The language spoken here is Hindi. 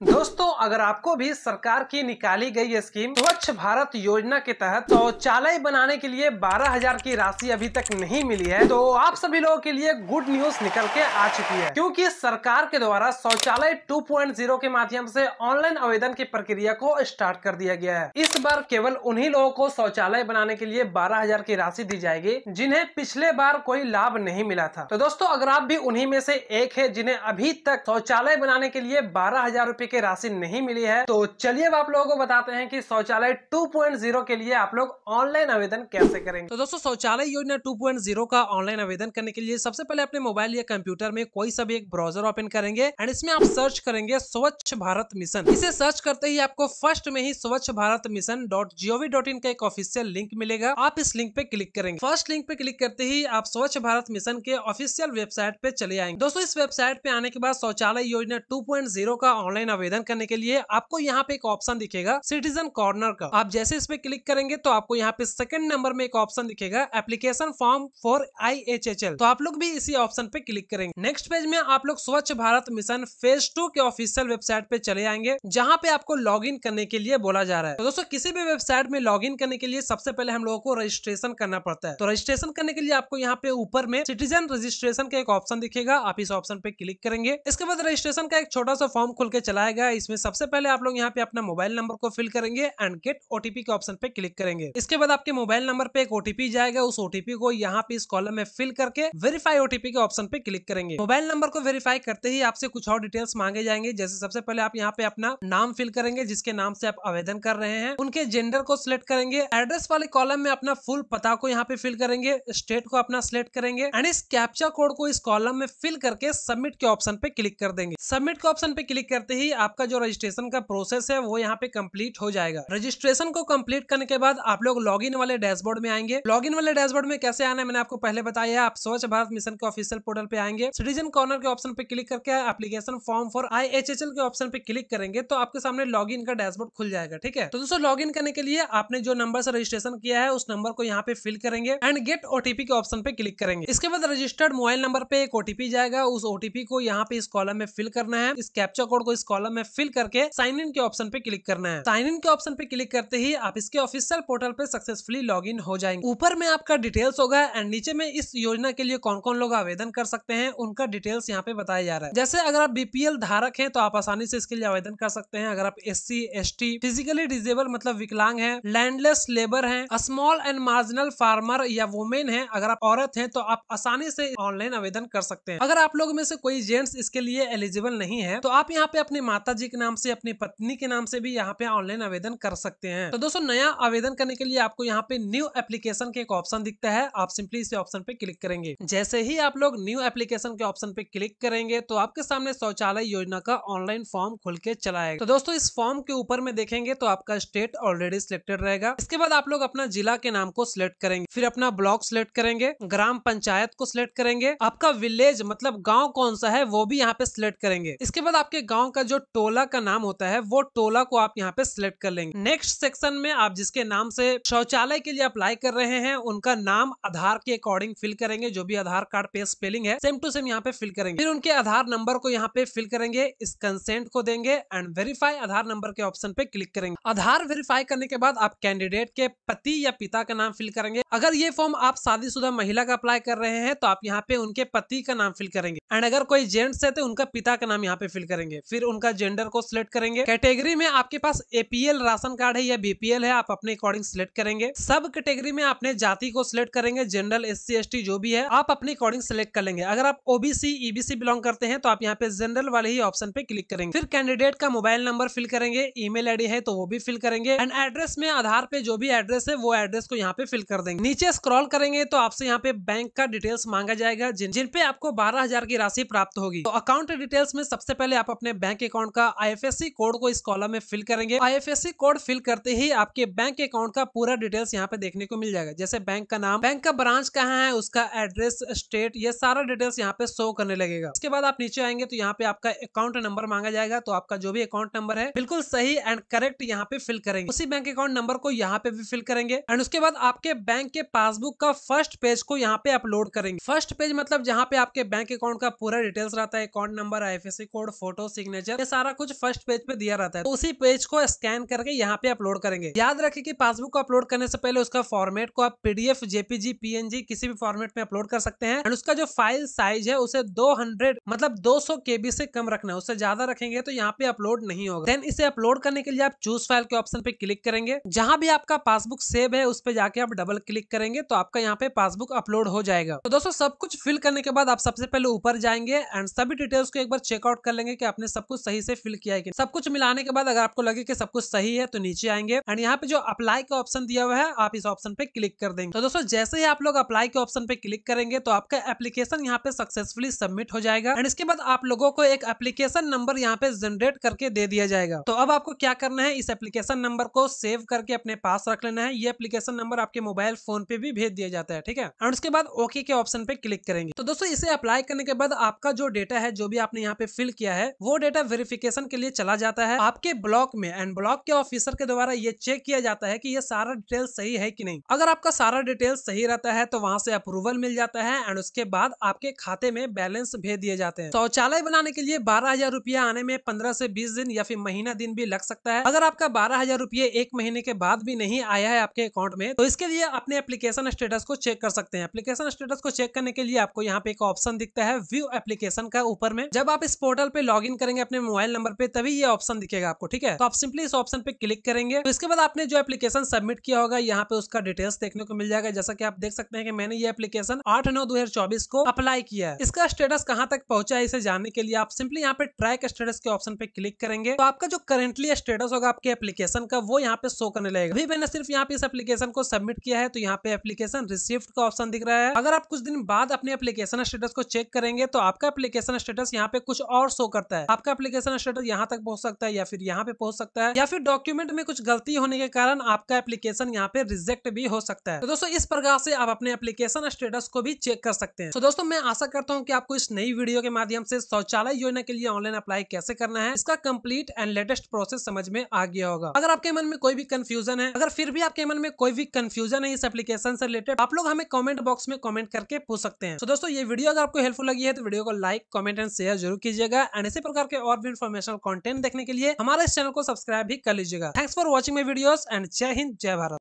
दोस्तों अगर आपको भी सरकार की निकाली गई स्कीम, स्वच्छ भारत योजना के तहत शौचालय बनाने के लिए बारह हज़ार की राशि अभी तक नहीं मिली है तो आप सभी लोगों के लिए गुड न्यूज़ निकल के आ चुकी है। क्योंकि सरकार के द्वारा शौचालय 2.0 के माध्यम से ऑनलाइन आवेदन की प्रक्रिया को स्टार्ट कर दिया गया है। इस बार केवल उन्हीं लोगों को शौचालय बनाने के लिए बारह हज़ार की राशि दी जाएगी, जिन्हें पिछले बार कोई लाभ नहीं मिला था। तो दोस्तों, अगर आप भी उन्हीं में से एक है, जिन्हें अभी तक शौचालय बनाने के लिए बारह हज़ार रूपए की राशि नहीं मिली है। तो चलिए अब आप लोगों को बताते हैं कि शौचालय 2.0 के लिए आप लोग ऑनलाइन आवेदन कैसे करेंगे। तो दोस्तों, शौचालय योजना 2.0 का ऑनलाइन आवेदन करने के लिए सबसे पहले अपने मोबाइल या कंप्यूटर में कोई सा भी एक ब्राउज़र ओपन करेंगे एंड इसमें आप सर्च करेंगे स्वच्छ भारत मिशन। इसे सर्च करते ही आपको फ़र्स्ट में ही Swachh Bharat mission dot gov dot in का एक ऑफिशियल लिंक मिलेगा। आप इस लिंक पे क्लिक करेंगे। फ़र्स्ट लिंक पे क्लिक करते ही आप स्वच्छ भारत मिशन के ऑफिशियल वेबसाइट पे चले आएँगे। दोस्तों, इस वेबसाइट पे आने के बाद शौचालय योजना 2.0 का ऑनलाइन आवेदन करने के लिए आपको यहाँ पे एक ऑप्शन दिखेगा सिटीजन कॉर्नर का। आप जैसे इस पे क्लिक करेंगे तो आपको यहाँ पे सेकंड नंबर में एक ऑप्शन दिखेगा एप्लीकेशन फॉर्म फॉर आई तो आप लोग भी इसी ऑप्शन पे क्लिक करेंगे। नेक्स्ट पेज में आप लोग Swachh Bharat mission phase two के ऑफिशियल वेबसाइट पे चले आएँगे, जहाँ पे आपको लॉग करने के लिए बोला जा रहा है। तो दोस्तों, किसी भी वेबसाइट में लॉग करने के लिए सबसे पहले हम लोगों को रजिस्ट्रेशन करना पड़ता है। तो रजिस्ट्रेशन करने के लिए आपको यहाँ पे ऊपर में सिटीजन रजिस्ट्रेशन का एक ऑप्शन दिखेगा, आप इस ऑप्शन पे क्लिक करेंगे। इसके बाद रजिस्ट्रेशन का एक छोटा सा फॉर्म खुल के चलाएगा इसमें सबसे पहले आप लोग यहाँ पे अपना मोबाइल नंबर को फिल करेंगे एंड गेट ओटीपी के ऑप्शन पे क्लिक करेंगे। इसके बाद आपके मोबाइल नंबर पे एक ओटीपी जाएगा। उस ओटीपी को यहाँ पे इस कॉलम में फिल करके वेरीफाई ओटीपी के ऑप्शन पे क्लिक करेंगे। मोबाइल नंबर को वेरीफाई करते ही आपसे कुछ और डिटेल्स मांगे जाएँगे। जैसे सबसे पहले आप यहाँ पे अपना नाम फिल करेंगे, जिसके नाम से आप आवेदन कर रहे हैं। उनके जेंडर को सिलेक्ट करेंगे। एड्रेस वाले कॉलम में अपना फुल पता को यहाँ पे फिल करेंगे। स्टेट को अपना सिलेक्ट करेंगे एंड इस कैप्चा कोड को इस कॉलम में फिल करके सबमिट के ऑप्शन पे क्लिक कर देंगे। सबमिट के ऑप्शन पे क्लिक करते ही आपका जो रजिस्ट्रेशन का प्रोसेस है, वो यहाँ पे कंप्लीट हो जाएगा। रजिस्ट्रेशन को कंप्लीट करने के बाद आप लोग लॉगिन वाले डैशबोर्ड में आएँगे। लॉगिन वाले डैशबोर्ड में कैसे आना है, मैंने आपको पहले बताया आप स्वच्छ भारत मिशन के ऑफिशियल पोर्टल पे आएँगे। सिटीजन कॉर्नर के ऑप्शन पे क्लिक करके एप्लीकेशन फॉर्म फॉर आईएचएचएल के ऑप्शन पे क्लिक करेंगे तो आपके सामने लॉग का डैशबोर्ड खुल जाएगा, ठीक है? तो दोस्तों लॉग करने के लिए आपने जो नंबर से रजिस्ट्रेशन किया है, उस नंबर को यहाँ पे फिल करेंगे एंड गेट ओटीपी के ऑप्शन पे क्लिक करेंगे। इसके बाद रजिस्टर्ड मोबाइल नंबर पे एक ओटीपी जाएगा, उस ओटीपी को यहाँ पे इस कॉलम में फिल करना है। इस कैप्चा कोड को इस कॉलम में फिल करके साइन इन के ऑप्शन पे क्लिक करना है। साइन इन के ऑप्शन पे क्लिक करते ही आप इसके ऑफिशियल पोर्टल पे सक्सेसफुली लॉग इन हो जाएँगे। ऊपर में आपका डिटेल्स होगा एंड नीचे में इस योजना के लिए कौन कौन लोग आवेदन कर सकते हैं, उनका डिटेल्स यहाँ पे बताया जा रहा है। जैसे अगर आप बीपीएल धारक है तो आप आसानी से इसके लिए आवेदन कर सकते हैं। अगर आप S C S physically disabled मतलब विकलांग है लैंडलेस लेबर है स्मॉल एंड मार्जिनल फार्मर या वुमेन है, अगर आप औरत है तो आप आसानी से ऑनलाइन आवेदन कर सकते हैं। अगर आप लोग में से कोई जेंट्स इसके लिए एलिजिबल नहीं है तो आप यहाँ पे अपने माता जी के नाम से, अपनी पत्नी के नाम से भी यहाँ पे ऑनलाइन आवेदन कर सकते हैं। तो दोस्तों, नया आवेदन करने के लिए आपको यहाँ पे न्यू एप्लीकेशन के एक ऑप्शन दिखता है। आप सिंपली इस ऑप्शन पे क्लिक करेंगे। जैसे ही आप लोग न्यू एप्लीकेशन के ऑप्शन पे क्लिक करेंगे तो आपके सामने शौचालय योजना का ऑनलाइन फॉर्म खुल के चलाएगा तो दोस्तों, इस फॉर्म के ऊपर में देखेंगे तो आपका स्टेट ऑलरेडी सिलेक्टेड रहेगा। इसके बाद आप लोग अपना जिला के नाम को सिलेक्ट करेंगे। फिर अपना ब्लॉक सिलेक्ट करेंगे। ग्राम पंचायत को सिलेक्ट करेंगे। आपका विलेज मतलब गाँव कौन सा है, वो भी यहाँ पे सिलेक्ट करेंगे। इसके बाद आपके गाँव का जो टोला का नाम होता है, वो टोला को आप यहाँ पे सिलेक्ट कर लेंगे। नेक्स्ट सेक्शन में आप जिसके नाम से शौचालय के लिए अप्लाई कर रहे हैं, उनका नाम आधार के अकॉर्डिंग फिल करेंगे, जो भी आधार कार्ड पे स्पेलिंग है सेम टू सेम यहाँ पे फिल करेंगे। फिर उनके आधार नंबर को यहाँ पे फिल करेंगे, इस कंसेंट को देंगे एंड वेरीफाई आधार नंबर के ऑप्शन पे क्लिक करेंगे। आधार वेरीफाई करने के बाद आप कैंडिडेट के पति या पिता का नाम फिल करेंगे। अगर ये फॉर्म आप शादीशुदा महिला का अप्लाई कर रहे हैं तो आप यहाँ पे उनके पति का नाम फिल करेंगे। एंड अगर कोई जेंट्स है तो उनका पिता का नाम यहाँ पे फिल करेंगे। फिर उनका जेंडर को सिलेक्ट करेंगे। कैटेगरी में आपके पास एपीएल राशन कार्ड है या बीपीएल है, आप अपने अकॉर्डिंग सिलेक्ट करेंगे। सब कैटेगरी में अपने जाति को सिलेक्ट करेंगे जनरल एस सी जो भी है, आप अपने अकॉर्डिंग सिलेक्ट कर लेंगे। अगर आप ओबीसी ईबीसी बिलोंग करते हैं तो आप यहाँ पे जनरल वाले ही ऑप्शन पे क्लिक करेंगे। फिर कैंडिडेट का मोबाइल नंबर फिल करेंगे ईमेल आईडी है तो वो भी फिल करेंगे। एंड एड्रेस में आधार पे जो भी एड्रेस है, वो एड्रेस को यहाँ पे फिल कर देंगे। नीचे स्क्रॉल करेंगे तो आपसे यहाँ पे बैंक का डिटेल्स मांगा जाएगा, जिन जिन पे आपको बारह हज़ार की राशि प्राप्त होगी। तो अकाउंट डिटेल्स में सबसे पहले आप अपने बैंक अकाउंट का आईएफएससी कोड को इस कॉलम में फिल करेंगे। आईएफएससी कोड फिल करते ही आपके बैंक अकाउंट का पूरा डिटेल्स यहाँ पे देखने को मिल जाएगा। जैसे बैंक का नाम बैंक का ब्रांच कहाँ है, उसका एड्रेस स्टेट ये सारा डिटेल्स यहाँ पे शो करने लगेगा। उसके बाद आप नीचे आएँगे तो यहाँ पे आपका अकाउंट नंबर मांगा जाएगा। तो आपका जो भी अकाउंट नंबर है, बिल्कुल सही एंड करेक्ट यहाँ पे फिल करेंगे। उसी बैंक अकाउंट नंबर को यहाँ पे भी फिल करेंगे। एंड उसके बाद आपके बैंक के पासबुक का फ़र्स्ट पेज को यहाँ पे अपलोड करेंगे। फ़र्स्ट पेज मतलब जहाँ पे आपके बैंक अकाउंट का पूरा डिटेल्स रहता है account number IFSC code photo signature ये सारा कुछ फ़र्स्ट फ़र्स्ट पेज पे दिया रहता है। तो उसी पेज को स्कैन करके यहाँ पे अपलोड करेंगे। याद रखें कि पासबुक को अपलोड करने से पहले उसका फॉर्मेट को आप पीडीएफ, जेपीजी, पीएनजी किसी भी फॉर्मेट में अपलोड कर सकते हैं। एंड उसका जो फ़ाइल साइज़ है, उसे 200 मतलब 200 केबी से कम रखना है। उससे ज़्यादा रखेंगे तो यहाँ पे अपलोड नहीं होगा। देन इसे अपलोड करने के लिए आप चूज़ फ़ाइल के ऑप्शन पे क्लिक करेंगे। जहाँ भी आपका पासबुक सेव है, उस पर जाके आप डबल क्लिक करेंगे तो आपका यहाँ पे पासबुक अपलोड हो जाएगा। तो दोस्तों, सब कुछ फिल करने के बाद आप सबसे पहले ऊपर जाएँगे एंड सभी डिटेल्स को एक बार चेकआउट कर लेंगे कि आपने सब कुछ सही से फिल किया है कि सब कुछ मिलाने के बाद अगर आपको लगे कि सब कुछ सही है तो नीचे आएँगे। एंड यहाँ पे जो अप्लाई का ऑप्शन दिया हुआ है, आप इस ऑप्शन पे क्लिक कर देंगे। तो दोस्तों, जैसे ही आप लोग अप्लाई के ऑप्शन पे क्लिक करेंगे तो आपका एप्लीकेशन यहाँ पे सक्सेसफुली सबमिट हो जाएगा। एंड इसके बाद आप लोगों को एक एप्लीकेशन नंबर यहाँ पे जनरेट करके दे दिया जाएगा। तो अब आपको क्या करना है, इस एप्लीकेशन नंबर को सेव करके अपने पास रख लेना है। ये एप्लीकेशन नंबर आपके मोबाइल फ़ोन पे भी भेज दिया जाता है, ठीक है? एंड उसके बाद ओके के ऑप्शन पे क्लिक करेंगे। तो दोस्तों, इसे अप्लाई करने के बाद आपका जो डेटा है, जो भी आपने यहाँ पे फिल किया है, वो डेटा वेरिफिकेशन के लिए चला जाता है। आपके ब्लॉक में, एंड ब्लॉक के ऑफिसर के द्वारा ये चेक किया जाता है कि ये सारा डिटेल सही है कि नहीं। अगर आपका सारा डिटेल सही रहता है तो वहाँ से अप्रूवल मिल जाता है, एंड उसके बाद आपके खाते में बैलेंस भेज दिए जाते हैं। शौचालय बनाने के लिए बारह हज़ार रुपया आने में पंद्रह से बीस दिन या फिर महीना दिन भी लग सकता है। अगर आपका बारह हज़ार रुपये एक महीने के बाद भी नहीं आया है आपके अकाउंट में तो इसके लिए अपने एप्लीकेशन स्टेटस को चेक कर सकते हैं। एप्लीकेशन स्टेटस को चेक करने के लिए आपको यहाँ पे एक ऑप्शन दिखता है, व्यू एप्लीकेशन का ऊपर में। जब आप इस पोर्टल पे लॉग करेंगे अपने मोबाइल नंबर पे तभी ये ऑप्शन दिखेगा आपको, ठीक है? तो आप सिंपली इस ऑप्शन पे क्लिक करेंगे। तो इसके बाद आपने जो एप्लीकेशन सबमिट किया होगा, यहाँ पे उसका डिटेल्स देखने को मिल जाएगा। जैसा कि आप देख सकते हैं कि मैंने ये एप्लीकेशन आठ नौ दो को अप्लाई किया है। इसका स्टेटस कहाँ तक पहुँचा है, इसे जानने के लिए आप सिंपली यहाँ पे ट्रैक स्टेटस के ऑप्शन पे क्लिक करेंगे। तो आपका जो करेंटली स्टेटस होगा आपके एप्लीकेशन का, वो यहाँ पे शो करने लगेगा। अभी मैंने सिर्फ़ यहाँ पे इस एप्लीकेशन को सबमिट किया है तो यहाँ पे एप्लीकेशन रिसिप्ट का ऑप्शन दिख रहा है। अगर आप कुछ दिन बाद अपने एप्लीकेशन स्टेटस को चेक करेंगे तो आपका एप्लीकेशन स्टेटस यहाँ पे कुछ और शो करता है। आपका एप्लीकेशन स्टेटस यहाँ तक पहुँच सकता है या फिर यहाँ पे पहुँच सकता है या फिर डॉक्यूमेंट में कुछ गलती होने के कारण आपका एप्लीकेशन यहाँ पे रिजेक्ट भी हो सकता है। तो दोस्तों, इस प्रकार से आप अपने एप्लीकेशन स्टेटस को भी चेक कर सकते हैं। तो दोस्तों, मैं आशा करता हूँ कि आपको इस नई वीडियो के माध्यम से शौचालय योजना के लिए ऑनलाइन अप्लाई कैसे करना है, इसका कंप्लीट एंड लेटेस्ट प्रोसेस समझ में आ गया होगा। अगर आपके मन में कोई भी कंफ्यूजन है, अगर फिर भी आपके मन में कोई भी कंफ्यूजन है इस एप्लीकेशन से रिलेटेड आप लोग हमें कमेंट बॉक्स में कमेंट करके पूछ सकते हैं। तो दोस्तों, ये वीडियो अगर आपको हेल्पफुल लगी है तो वीडियो को लाइक कमेंट एंड शेयर ज़रूर कीजिएगा। एंड इसी प्रकार के और भी इन्फॉर्मेशन कंटेंट देखने के लिए हमारे इस चैनल को सब्सक्राइब भी कर लीजिएगा। Thanks for watching my videos and जय हिंद जय भारत